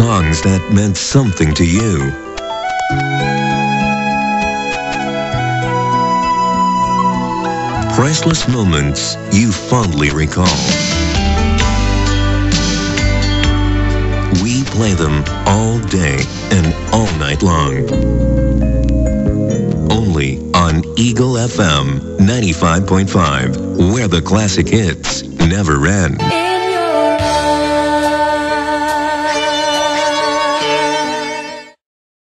songs that meant something to you. Priceless moments you fondly recall. We play them all day and all night long. Only on Eagle FM 95.5, where the classic hits never end.